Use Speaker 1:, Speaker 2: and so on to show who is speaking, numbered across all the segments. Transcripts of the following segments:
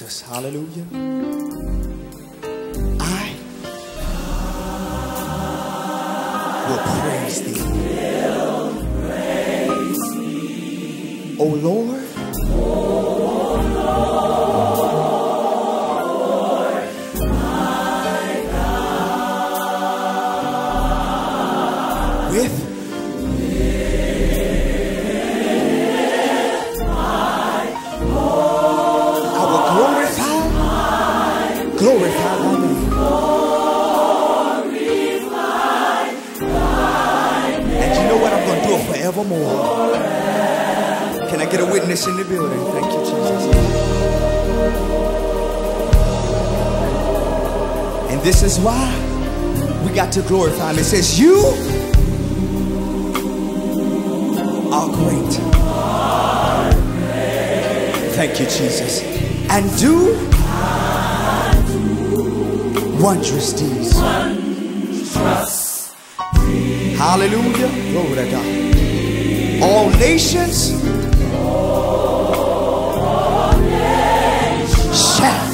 Speaker 1: Jesus. Hallelujah. I will praise thee. O Lord. With glorify, thy name. And you know what? I'm going to do it forevermore. Can I get a witness in the building? Thank you, Jesus. And this is why we got to glorify him. It says, You are great. Thank you, Jesus. And do wondrous deeds. Hallelujah. Glory to God. All nations shall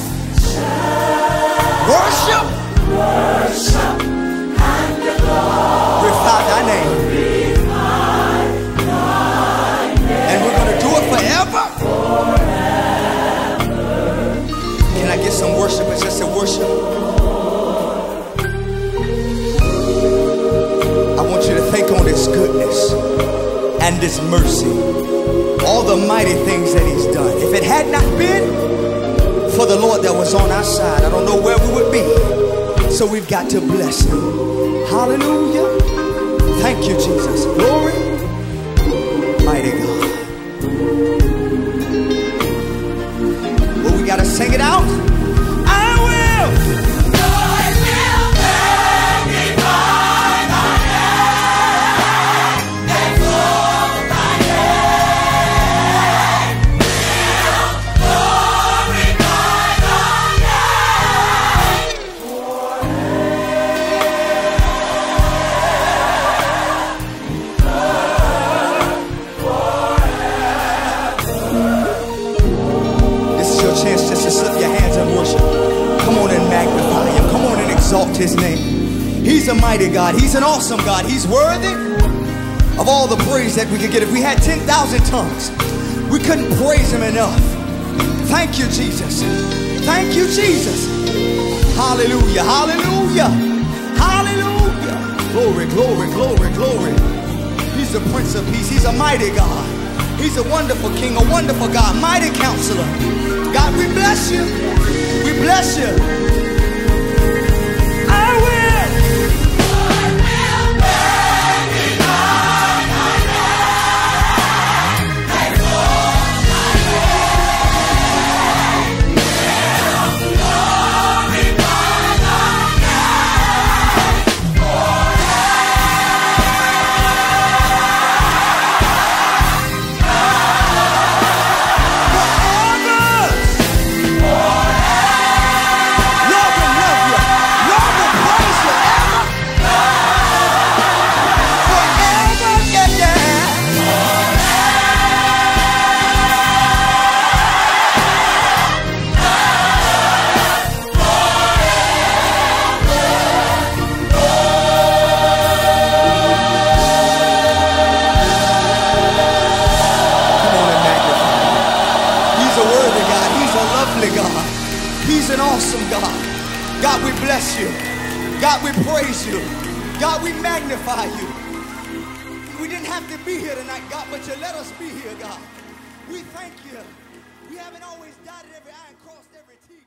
Speaker 1: worship. And glorify thy name. And we're going to do it forever. Can I get some worshipers just to worship? And his mercy. All the mighty things that he's done. If it had not been for the Lord that was on our side, I don't know where we would be. So we've got to bless him. Hallelujah. Thank you, Jesus. Glory. Mighty God. Well, we got to sing it out. His name. He's a mighty God. He's an awesome God. He's worthy of all the praise that we could get. If we had 10,000 tongues, we couldn't praise him enough. Thank you, Jesus. Thank you, Jesus. Hallelujah. Hallelujah. Hallelujah. Glory, glory, glory, glory. He's the Prince of Peace. He's a mighty God. He's a wonderful King, a wonderful God, mighty counselor. God, we bless you. Awesome God. God, we bless you. God, we praise you. God, we magnify you. We didn't have to be here tonight, God, but you let us be here, God. We thank you. We haven't always dotted every I and crossed every T.